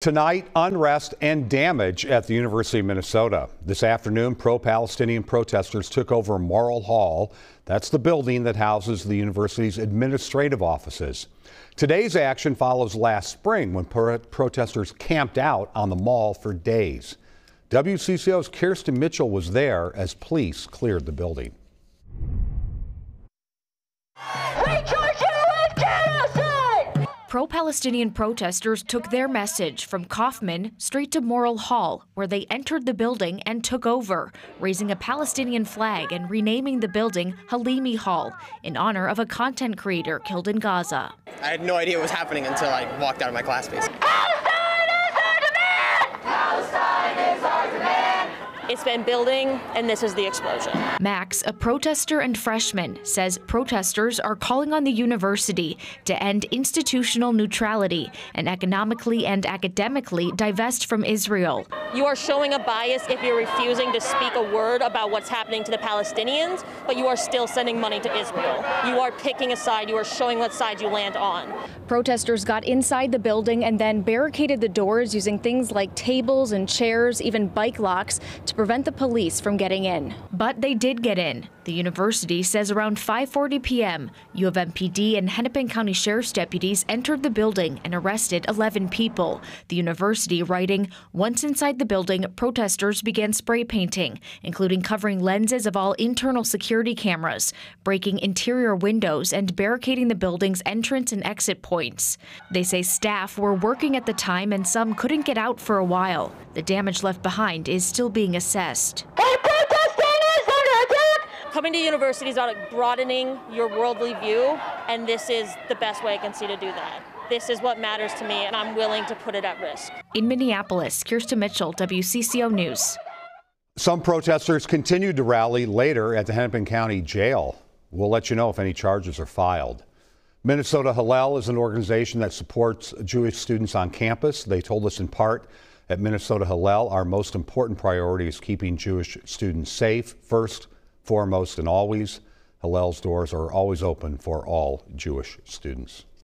Tonight, unrest and damage at the University of Minnesota. This afternoon, pro Palestinian protesters took over Morrill Hall. That's the building that houses the university's administrative offices. Today's action follows last spring when pro protesters camped out on the mall for days. WCCO's Kirsten Mitchell was there as police cleared the building. Pro Palestinian protesters took their message from Coffman straight to Morrill Hall, where they entered the building and took over, raising a Palestinian flag and renaming the building Halimy Hall in honor of a content creator killed in Gaza. I had no idea what was happening until I walked out of my class space. It's been building, and this is the explosion. Max, a protester and freshman, says protesters are calling on the university to end institutional neutrality and economically and academically divest from Israel. You are showing a bias if you're refusing to speak a word about what's happening to the Palestinians, but you are still sending money to Israel. You are picking a side. You are showing what side you land on. Protesters got inside the building and then barricaded the doors using things like tables and chairs, even bike locks, to prevent the police from getting in. But they did get in. The university says around 5:40 p.m., U of M PD and Hennepin County Sheriff's deputies entered the building and arrested 11 people. The university writing, once inside the building, protesters began spray painting, including covering lenses of all internal security cameras, breaking interior windows, and barricading the building's entrance and exit points. They say staff were working at the time and some couldn't get out for a while. The damage left behind is still being assessed. Coming to university is about broadening your worldly view, and this is the best way I can see to do that. This is what matters to me, and I'm willing to put it at risk. In Minneapolis, Kirsten Mitchell, WCCO News. Some protesters continued to rally later at the Hennepin County Jail. We'll let you know if any charges are filed. Minnesota Hillel is an organization that supports Jewish students on campus. They told us in part at Minnesota Hillel, our most important priority is keeping Jewish students safe first foremost and always. Hillel's doors are always open for all Jewish students.